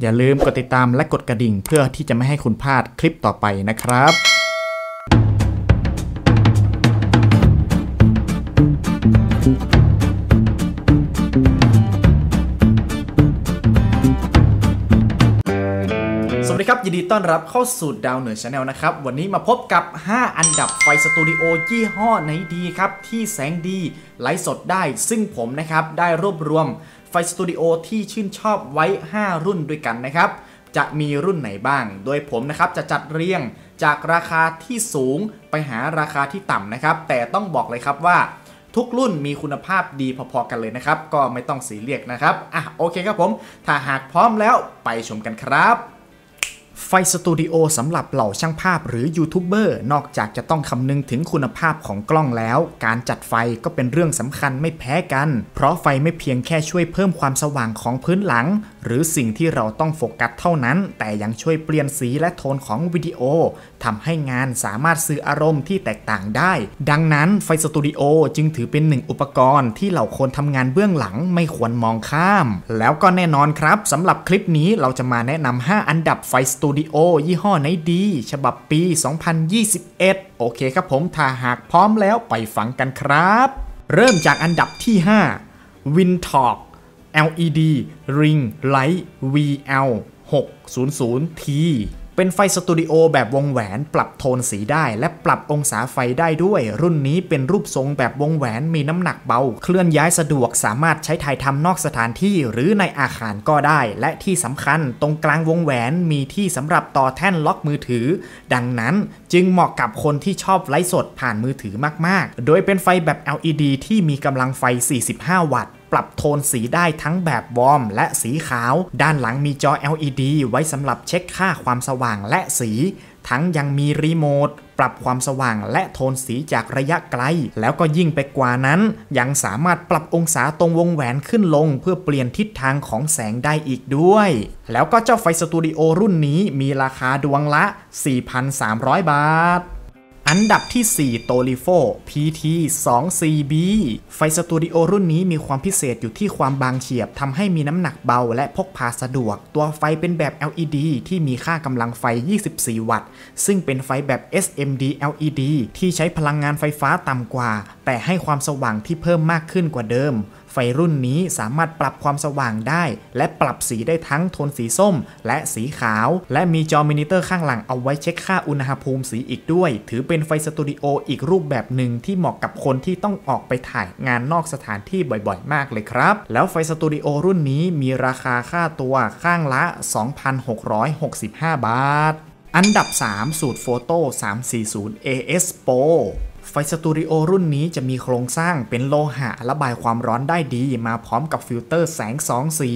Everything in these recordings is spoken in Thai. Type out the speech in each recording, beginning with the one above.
อย่าลืมกดติดตามและกดกระดิ่งเพื่อที่จะไม่ให้คุณพลาดคลิปต่อไปนะครับสวัสดีครับ ยินดีต้อนรับเข้าสู่ดาวเหนือ Channel นะครับ วันนี้มาพบกับ 5 อันดับไฟสตูดิโอยี่ห้อไหนดีครับ ที่แสงดีไลฟ์สดได้ซึ่งผมนะครับ ได้รวบรวม สตูดิโอที่ชื่นชอบไว้ 5 รุ่นด้วยกันนะครับ จะมีรุ่นไหนบ้าง โดยผมนะครับจะจัดเรียงจากราคาที่สูงไปหาราคาที่ต่ำนะครับ แต่ต้องบอกเลยครับว่าทุกรุ่นมีคุณภาพดีพอๆกันเลยนะครับ ก็ไม่ต้องซีเรียสนะครับ อะโอเคครับผม ถ้าหากพร้อมแล้วไปชมกันครับ ไฟสตูดิโอสำหรับเหล่าช่างภาพหรือยูทูบเบอร์นอกจากจะต้องคำนึงถึงคุณภาพของกล้องแล้ว การจัดไฟก็เป็นเรื่องสำคัญไม่แพ้กัน เพราะไฟไม่เพียงแค่ช่วยเพิ่มความสว่างของพื้นหลัง หรือสิ่งที่เราต้องโฟกัสเท่านั้น แต่ยังช่วยเปลี่ยนสีและโทนของวิดีโอทำให้งานสามารถสื่ออารมณ์ที่แตกต่างได้ ดังนั้นไฟสตูดิโอจึงถือเป็นหนึ่งอุปกรณ์ที่เหล่าคนทำงานเบื้องหลังไม่ควรมองข้าม แล้วก็แน่นอนครับสำหรับคลิปนี้เราจะมาแนะนำ5อันดับไฟสตูดิโอยี่ห้อไหนดี ฉบับปี 2021 โอเคครับผมถ้าหากพร้อมแล้วไปฟังกันครับ เริ่มจากอันดับที่ 5 Wintop LED Ring Light VL 600T เป็นไฟสตูดิโอแบบวงแหวนปรับโทนสีได้ และปรับองศาไฟได้ด้วย รุ่นนี้เป็นรูปทรงแบบวงแหวนมีน้ำหนักเบา เคลื่อนย้ายสะดวกสามารถใช้ถ่ายทำนอกสถานที่หรือในอาคารก็ได้ และที่สำคัญตรงกลางวงแหวนมีที่สำหรับต่อแท่นล็อกมือถือ ดังนั้นจึงเหมาะกับคนที่ชอบไลฟ์สดผ่านมือถือมาก ๆ โดยเป็นไฟแบบ LED ที่มีกำลังไฟ 45 วัตต์ ปรับโทนสีได้ทั้งแบบวอร์มและสีขาว ด้านหลังมีจอ LED ไว้สำหรับเช็คค่าความสว่างและสี ทั้งยังมีรีโมทปรับความสว่างและโทนสีจากระยะไกล แล้วก็ยิ่งไปกว่านั้น ยังสามารถปรับองศาตรงวงแหวนขึ้นลง เพื่อเปลี่ยนทิศทางของแสงได้อีกด้วย แล้วก็เจ้าไฟสตูดิโอรุ่นนี้มีราคาดวงละ 4,300 บาท อันดับที่ 4 โตลิโฟ PT 2 CB ไฟสตูดิโอรุ่นนี้มีความพิเศษอยู่ที่ความบางเฉียบทำให้มีน้ำหนักเบาและพกพาสะดวก ตัวไฟเป็นแบบ LED ที่มีค่ากำลังไฟ 24 วัตต์ ซึ่งเป็นไฟแบบ SMD LED ที่ใช้พลังงานไฟฟ้าต่ำกว่า แต่ให้ความสว่างที่เพิ่มมากขึ้นกว่าเดิม ไฟรุ่นนี้สามารถปรับความสว่างได้ และปรับสีได้ทั้งโทนสีส้ม และสีขาว และมีจอมินิเตอร์ข้างหลังเอาไว้เช็คค่าอุณหภูมิสีอีกด้วย ถือเป็นไฟสตูดิโออีกรูปแบบหนึ่งที่เหมาะกับคนที่ต้องออกไปถ่ายงานนอกสถานที่บ่อยๆ มากเลยครับ แล้วไฟสตูดิโอรุ่นนี้มีราคาค่าตัวข้างละ 2,665 บาท อันดับ 3 สูตรโฟโต้340 AS Pro ไฟสตูดิโอรุ่นนี้จะมีโครงสร้างเป็นโลหะระบายความร้อนได้ดีมาพร้อมกับฟิลเตอร์แสงสองสี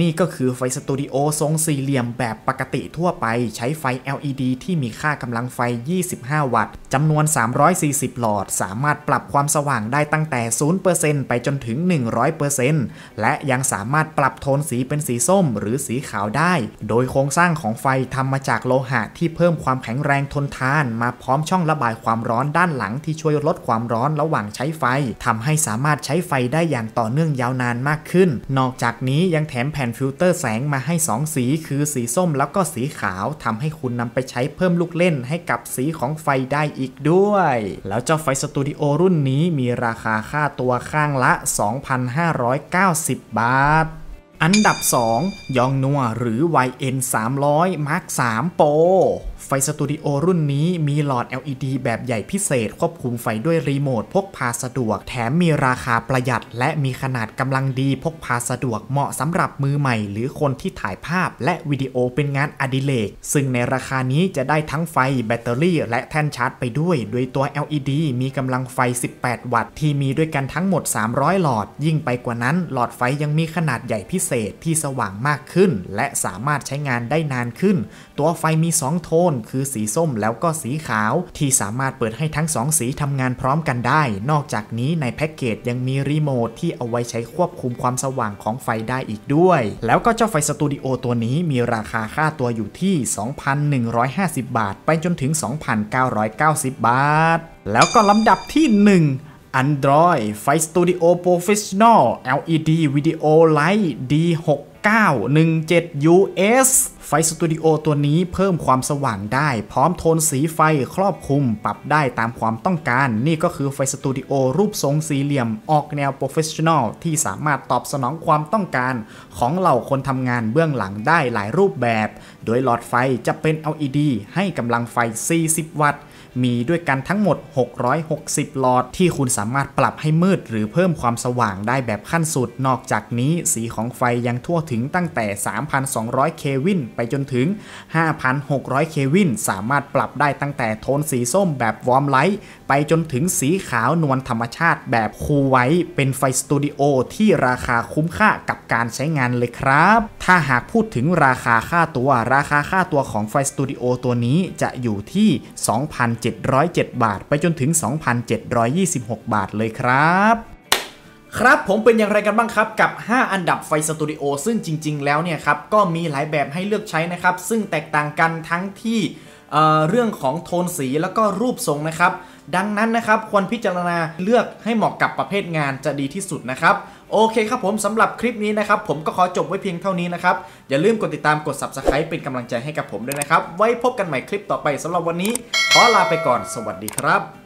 นี่ก็คือไฟสตูดิโอทรงสี่เหลี่ยมแบบปกติทั่วไป ใช้ไฟ LED ที่มีค่ากำลังไฟ 25 วัตต์จำนวน 340 หลอด สามารถปรับความสว่างได้ตั้งแต่ 0%ไปจนถึง 100%และยังสามารถปรับโทนสีเป็นสีส้มหรือสีขาวได้ โดยโครงสร้างของไฟทำมาจากโลหะที่เพิ่มความแข็งแรงทนทาน มาพร้อมช่องระบายความร้อนด้านหลังที่ช่วยลดความร้อนระหว่างใช้ไฟทำให้สามารถใช้ไฟได้อย่างต่อเนื่องยาวนานมากขึ้น นอกจากนี้ยังแถมแผ่นฟิลเตอร์แสงมาให้ 2 สีคือสีส้มแล้วก็สีขาวทำให้คุณนำไปใช้เพิ่มลูกเล่นให้กับสีของไฟได้อีกด้วย แล้วเจ้าไฟสตูดิโอรุ่นนี้มีราคาค่าตัวข้างละ 2,590 บาทอันดับ 2 ยองนัวหรือ YN 300 Mark 3 Pro ไฟสตูดิโอรุ่นนี้มีหลอด LED แบบใหญ่พิเศษ ควบคุมไฟด้วยรีโมทพกพาสะดวก แถมมีราคาประหยัด และมีขนาดกำลังดีพกพาสะดวกเหมาะสำหรับมือใหม่ หรือคนที่ถ่ายภาพและวิดีโอเป็นงานอดิเรกซึ่งในราคานี้จะได้ทั้งไฟแบตเตอรี่ และแท่นชาร์จไปด้วย โดยตัว LED มีกำลังไฟ 18 วัตต์ที่มีด้วยกันทั้งหมด 300 หลอด ยิ่งไปกว่านั้น หลอดไฟยังมีขนาดใหญ่พิเศษที่สว่างมากขึ้น และสามารถใช้งานได้นานขึ้น ตัวไฟมี 2 โทนคือสีส้มแล้วก็สีขาว ที่สามารถเปิดให้ทั้ง2สีทำงานพร้อมกันได้ นอกจากนี้ในแพ็กเกจยังมีรีโมทที่เอาไว้ใช้ควบคุมความสว่างของไฟได้อีกด้วย แล้วก็เจ้าไฟสตูดิโอตัวนี้มีราคาค่าตัวอยู่ที่ 2,150 บาท ไปจนถึง 2,990 บาท แล้วก็ลำดับที่ 1 Andoer ไฟ Studio Professional LED Video Light D6 917 US ไฟสตูดิโอตัวนี้เพิ่มความสว่างได้ พร้อมโทนสีไฟครอบคลุม ปรับได้ตามความต้องการ นี่ก็คือไฟสตูดิโอรูปทรงสี่เหลี่ยม ออกแนว professional ที่สามารถตอบสนองความต้องการของเหล่าคนทำงานเบื้องหลังได้หลายรูปแบบ โดยหลอดไฟจะเป็น LED ให้กำลังไฟ 40 วัตต์ มีด้วยกันทั้งหมด 660 หลอด ที่คุณสามารถปรับให้มืดหรือเพิ่มความสว่างได้แบบขั้นสุด นอกจากนี้สีของไฟยังทั่วถึงตั้งแต่ 3,200 เคลวินไปจนถึง 5,600 เคลวินสามารถปรับได้ตั้งแต่โทนสีส้มแบบ warm light ไปจนถึงสีขาวนวลธรรมชาติแบบคูไว้เป็นไฟสตูดิโอที่ราคาคุ้มค่ากับการใช้งานเลยครับ ถ้าหากพูดถึงราคาค่าตัว ราคาค่าตัวของไฟสตูดิโอตัวนี้จะอยู่ที่707 บาท ไปจนถึง 2,726 บาทเลยครับครับผมเป็นอย่างไรกันบ้างครับกับ 5 อันดับไฟสตูดิโอซึ่งจริง ๆ แล้วเนี่ยครับก็มีหลายแบบให้เลือกใช้นะครับ ซึ่งแตกต่างกันทั้งที่เเรื่องของโทนสีแล้วก็รูปทรงนะครับ ดังนั้นนะครับควรพิจารณาเลือกให้เหมาะกับประเภทงานจะดีที่สุดนะครับ โอเคครับผมสำหรับคลิปนี้นะครับ ผมก็ขอจบไว้เพียงเท่านี้นะครับ อย่าลืมกดติดตามกด subscribe เป็นกำลังใจให้กับผมด้วยนะครับ ไว้พบกันใหม่คลิปต่อไปสำหรับวันนี้ ขอลาไปก่อน สวัสดีครับ